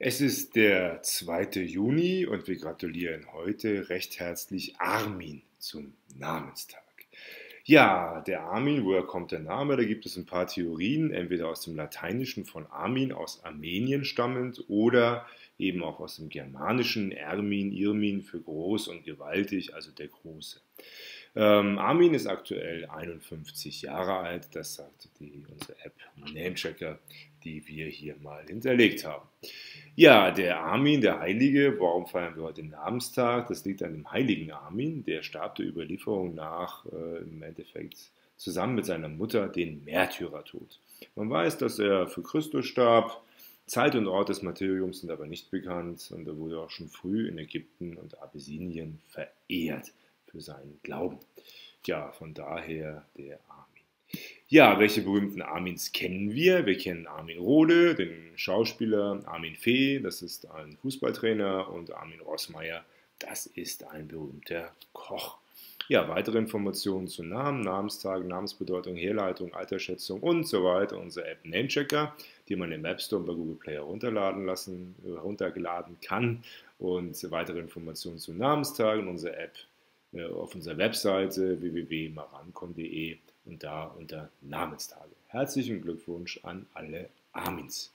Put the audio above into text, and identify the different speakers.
Speaker 1: Es ist der 2. Juni und wir gratulieren heute recht herzlich Armin zum Namenstag. Ja, der Armin, woher kommt der Name? Da gibt es ein paar Theorien, entweder aus dem Lateinischen von Armin, aus Armenien stammend, oder eben auch aus dem Germanischen Ermin, Irmin für groß und gewaltig, also der Große. Ähm, Armin ist aktuell 51 Jahre alt, das sagt die, unsere App Namechecker, die wir hier mal hinterlegt haben. Ja, der Armin, der Heilige, warum feiern wir heute den Namenstag? Das liegt an dem heiligen Armin, der starb der Überlieferung nach äh, im Endeffekt zusammen mit seiner Mutter den Märtyrertod. Man weiß, dass er für Christus starb. Zeit und Ort des Martyriums sind aber nicht bekannt und er wurde auch schon früh in Ägypten und Abyssinien verehrt für seinen Glauben. Ja, von daher der Armin. Ja, welche berühmten Armins kennen wir? Wir kennen Armin Rohde, den Schauspieler, Armin Fee, das ist ein Fußballtrainer, und Armin Rossmeier, das ist ein berühmter Koch. Ja, weitere Informationen zu Namen, Namenstag, Namensbedeutung, Herleitung, Altersschätzung und so weiter. Unsere App Namechecker, die man im App Store und bei Google Play herunterladen lassen, heruntergeladen kann. Und weitere Informationen zu Namenstagen, unsere App auf unserer Webseite www.marancon.de und da unter Namenstage. Herzlichen Glückwunsch an alle Armins.